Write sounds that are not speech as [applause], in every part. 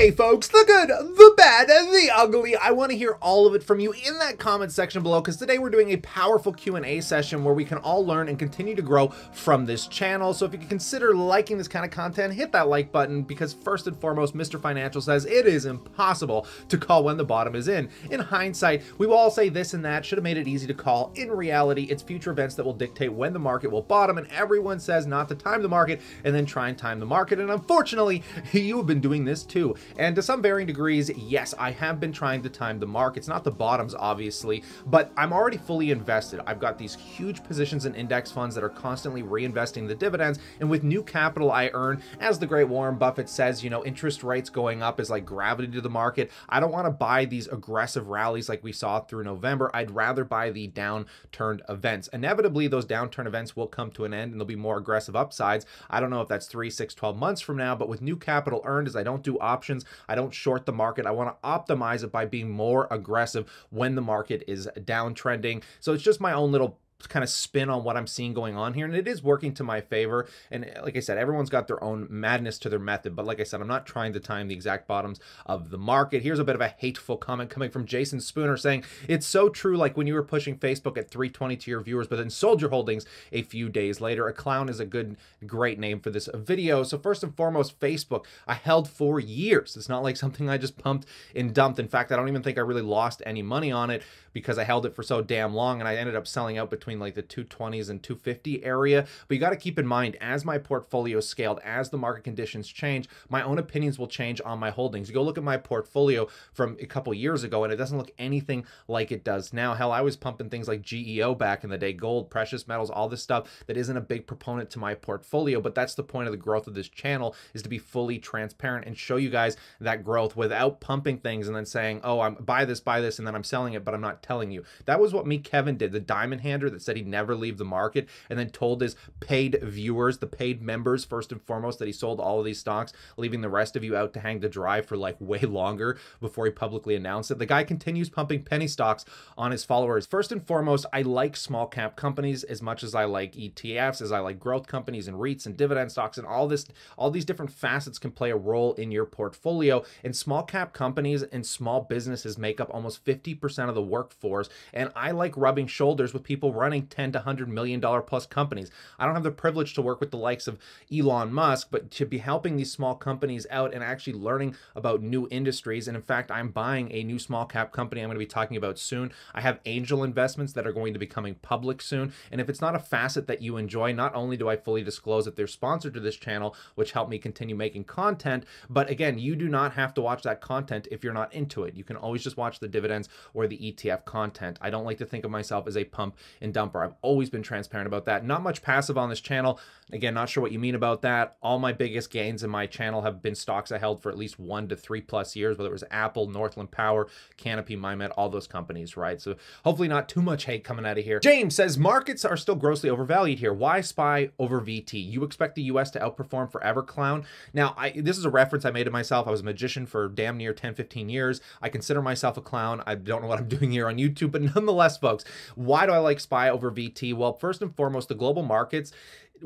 Hey folks, the good, the bad, and the ugly. I want to hear all of it from you in that comment section below because today we're doing a powerful Q&A session where we can all learn and continue to grow from this channel. So if you could consider liking this kind of content, hit that like button because first and foremost, Mr. Financial says it is impossible to call when the bottom is in. In hindsight, we will all say this and that should have made it easy to call. In reality, it's future events that will dictate when the market will bottom and everyone says not to time the market and then try and time the market. And unfortunately, [laughs] you have been doing this too. And to some varying degrees, yes, I have been trying to time the markets, not the bottoms, obviously, but I'm already fully invested. I've got these huge positions in index funds that are constantly reinvesting the dividends. And with new capital I earn, as the great Warren Buffett says, you know, interest rates going up is like gravity to the market. I don't want to buy these aggressive rallies like we saw through November. I'd rather buy the downturned events. Inevitably, those downturn events will come to an end and there'll be more aggressive upsides. I don't know if that's three, six, 12 months from now, but with new capital earned, as I don't do options, I don't short the market. I want to optimize it by being more aggressive when the market is downtrending. So it's just my own little kind of spin on what I'm seeing going on here. And it is working to my favor. And eh, like I said, everyone's got their own madness to their method. But like I said, I'm not trying to time the exact bottoms of the market. Here's a bit of a hateful comment coming from Jason Spooner saying, It's so true. Like when you were pushing Facebook at 320 to your viewers, but then sold your holdings a few days later. A clown is a good, great name for this video. So first and foremost, Facebook, I held for years. It's not like something I just pumped and dumped. In fact, I don't even think I really lost any money on it because I held it for so damn long and I ended up selling out between like the 220s and 250 area. But you got to keep in mind as my portfolio scaled, as the market conditions change, my own opinions will change on my holdings. You go look at my portfolio from a couple years ago and it doesn't look anything like it does now. Hell, I was pumping things like GEO back in the day, gold, precious metals, all this stuff that isn't a big proponent to my portfolio, but that's the point of the growth of this channel is to be fully transparent and show you guys that growth without pumping things and then saying, "Oh, I'm buy this, buy this," and then I'm selling it, but I'm not telling you. That was what Meet Kevin did, the diamond hander said he'd never leave the market and then told his paid viewers, the paid members first and foremost that he sold all of these stocks, leaving the rest of you out to hang to dry for like [laughs] way longer before he publicly announced it. The guy continues pumping penny stocks on his followers. First and foremost, I like small cap companies as much as I like ETFs, as I like growth companies and REITs and dividend stocks and all this all these different facets can play a role in your portfolio and small cap companies and small businesses make up almost 50% of the workforce. And I like rubbing shoulders with people running 10 to 100 million dollar plus companies. I don't have the privilege to work with the likes of Elon Musk, but to be helping these small companies out and actually learning about new industries. And in fact, I'm buying a new small cap company I'm going to be talking about soon. I have angel investments that are going to be coming public soon. And if it's not a facet that you enjoy, not only do I fully disclose that they're sponsored to this channel, which help me continue making content, but again, you do not have to watch that content if you're not into it. You can always just watch the dividends or the ETF ETF content. I don't like to think of myself as a pump and dumper. I've always been transparent about that. Not much passive on this channel. Again, not sure what you mean about that. All my biggest gains in my channel have been stocks I held for at least one to three plus years, whether it was Apple, Northland Power, Canopy, MyMed, all those companies, right? So hopefully not too much hate coming out of here. James says markets are still grossly overvalued here. Why SPY over VT? You expect the US to outperform forever, clown? Now, I this is a reference I made to myself. I was a magician for damn near 10, 15 years. I consider myself a clown. I don't know what I'm [laughs] doing here on YouTube, but nonetheless, folks, why do I like SPY over VT? Well, first and foremost, the global markets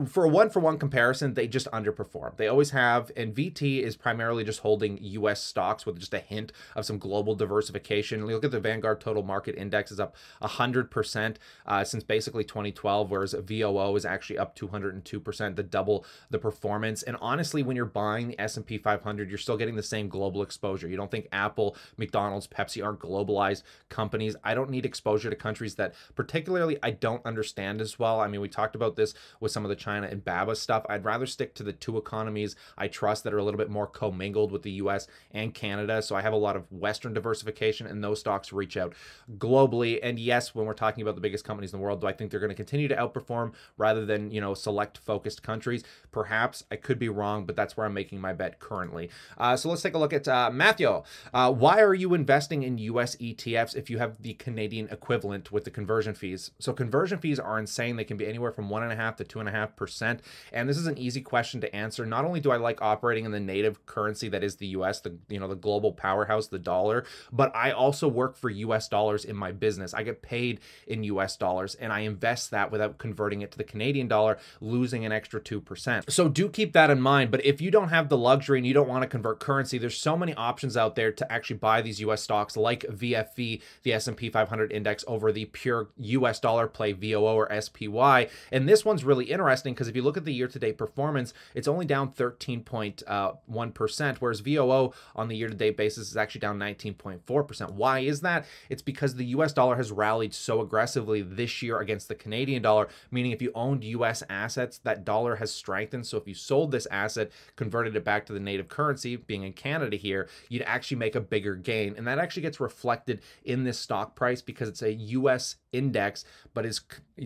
for a one for one comparison, they just underperform. They always have, and VT is primarily just holding US stocks with just a hint of some global diversification. You Look at the Vanguard Total Market Index is up 100% uh, since basically 2012, whereas VOO is actually up 202%, the double the performance. And honestly, when you're buying the S&P 500, you're still getting the same global exposure. You don't think Apple, McDonald's, Pepsi aren't globalized companies. I don't need exposure to countries that particularly I don't understand as well. I mean, we talked about this with some of the China and BABA stuff. I'd rather stick to the two economies I trust that are a little bit more commingled with the US and Canada. So I have a lot of Western diversification, and those stocks reach out globally. And yes, when we're talking about the biggest companies in the world, do I think they're going to continue to outperform rather than, you know, select focused countries? Perhaps I could be wrong, but that's where I'm making my bet currently. Uh, so let's take a look at uh, Matthew. Uh, why are you investing in US ETFs if you have the Canadian equivalent with the conversion fees? So conversion fees are insane. They can be anywhere from one and a half to two and a half 5%. And this is an easy question to answer. Not only do I like operating in the native currency that is the US, the you know, the global powerhouse, the dollar, but I also work for US dollars in my business. I get paid in US dollars and I invest that without converting it to the Canadian dollar, losing an extra 2%. So do keep that in mind, but if you don't have the luxury and you don't want to convert currency, there's so many options out there to actually buy these US stocks like VFV, the S&P 500 index over the pure US dollar play VOO or SPY. And this one's really interesting because if you look at the year-to-date performance, it's only down 13.1%, uh, whereas VOO on the year-to-date basis is actually down 19.4%. Why is that? It's because the US dollar has rallied so aggressively this year against the Canadian dollar, meaning if you owned US assets, that dollar has strengthened. So if you sold this asset, converted it back to the native currency, being in Canada here, you'd actually make a bigger gain. And that actually gets reflected in this stock price because it's a US index, but is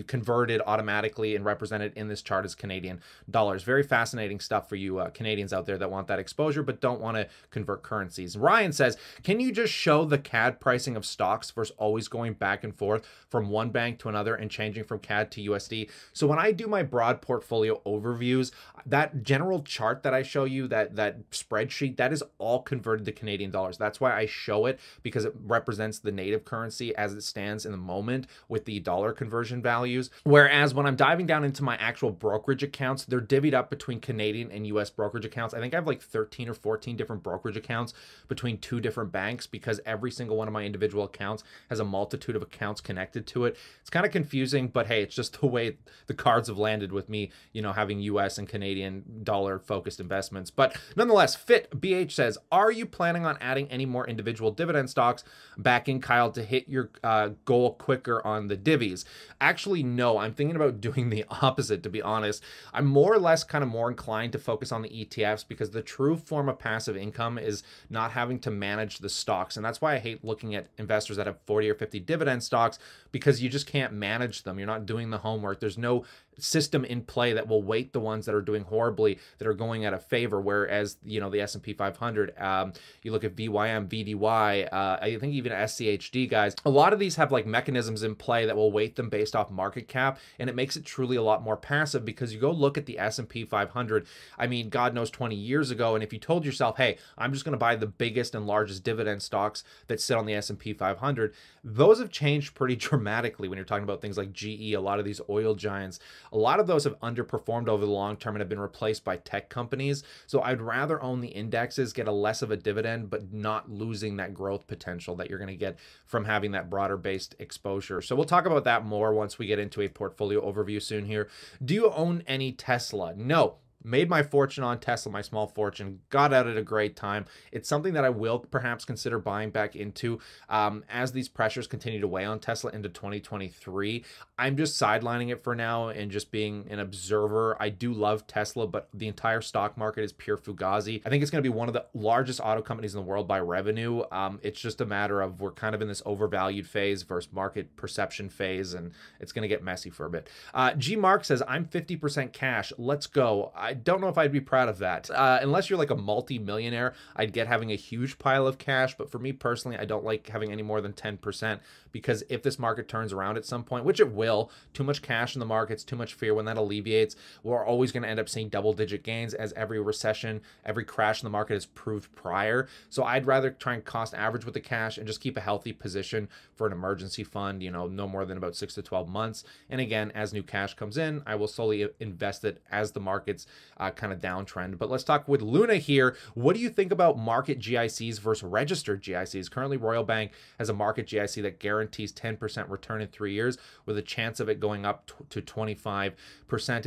converted automatically and represented in this chart is Canadian dollars. Very fascinating stuff for you uh, Canadians out there that want that exposure but don't want to convert currencies. Ryan says, can you just show the CAD pricing of stocks versus always going back and forth from one bank to another and changing from CAD to USD? So when I do my broad portfolio overviews, that general chart that I show you, that that spreadsheet, that is all converted to Canadian dollars. That's why I show it because it represents the native currency as it stands in the moment with the dollar conversion values. Whereas when I'm diving down into my actual brokerage accounts, they're divvied up between Canadian and US brokerage accounts. I think I have like 13 or 14 different brokerage accounts between two different banks because every single one of my individual accounts has a multitude of accounts connected to it. It's kind of confusing, but hey, it's just [laughs] the way the cards have landed with me, you know, having US and Canadian dollar focused investments. But nonetheless, Fit BH says, Are you planning on adding any more individual dividend stocks back in Kyle to hit your uh, goal quicker on the divvies? Actually, no. I'm thinking about [laughs] doing the opposite, to be honest. I'm more or less kind of more inclined to focus on the ETFs because the true form of passive income is not having to manage the stocks. And that's why I hate looking at investors that have 40 or 50 dividend stocks because you just can't manage them. You're not doing the homework. There's no system in play that will weight the ones that are doing horribly that are going out of favor whereas you know the S&P 500 um, you look at VYM VDY uh, I think even SCHD guys a lot of these have like mechanisms in play that will weight them based off market cap and it makes it truly a lot more passive because you go look at the S&P 500 I mean god knows 20 years ago and if you told yourself hey I'm just going to buy the biggest and largest dividend stocks that sit on the S&P 500 those have changed pretty [laughs] dramatically when you're talking about things like GE a lot of these oil giants a lot of those have underperformed over the long term and have been replaced by tech companies. So I'd rather own the indexes, get a less of a dividend, but not losing that growth potential that you're going to get from having that broader based exposure. So we'll talk about that more once we get into a portfolio overview soon here. Do you own any Tesla? No made my fortune on Tesla, my small fortune, got out at a great time. It's something that I will perhaps consider buying back into um, as these pressures continue to weigh on Tesla into 2023. I'm just sidelining it for now and just being an observer. I do love Tesla, but the entire stock market is pure fugazi. I think it's going to be one of the largest auto companies in the world by revenue. Um, it's just a matter of we're kind of in this overvalued phase versus market perception phase, and it's going to get messy for a bit. Uh, G Mark says, I'm 50% cash. Let's go. Don't know if I'd be proud of that. Uh, unless you're like a multi-millionaire, I'd get having a huge pile of cash. But for me personally, I don't like having any more than 10% because if this market turns around at some point, which it will, too much cash in the markets, too much fear, when that alleviates, we're always going to end up seeing double digit gains as every recession, every crash in the market has proved prior. So I'd rather try and cost average with the cash and just keep a healthy position for an emergency fund, you know, no more than about six to 12 months. And again, as new cash comes in, I will slowly invest it as the markets uh, kind of downtrend. But let's talk with Luna here. What do you think about market GICs versus registered GICs? Currently, Royal Bank has a market GIC that guarantees 10% return in three years with a chance of it going up to 25%.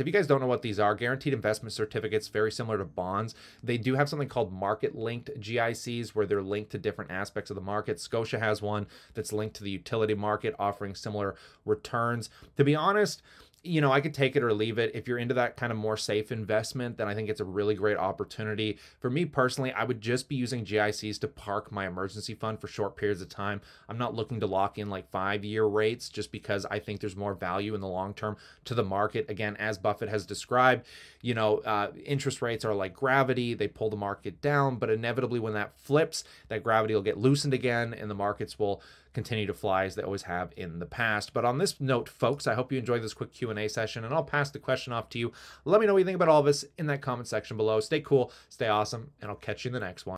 If you guys don't know what these are, guaranteed investment certificates, very similar to bonds. They do have something called market linked GICs where they're linked to different aspects of the market. Scotia has one that's linked to the utility market, offering similar returns. To be honest, you know, I could take it or leave it. If you're into that kind of more safe investment, then I think it's a really great opportunity. For me personally, I would just be using GICs to park my emergency fund for short periods of time. I'm not looking to lock in like five year rates just because I think there's more value in the long term to the market. Again, as Buffett has described, you know, uh, interest rates are like gravity, they pull the market down, but inevitably when that flips, that gravity will get loosened again and the markets will continue to fly as they always have in the past. But on this note, folks, I hope you enjoyed this quick Q&A session, and I'll pass the question off to you. Let me know what you think about all of this in that comment section below. Stay cool, stay awesome, and I'll catch you in the next one.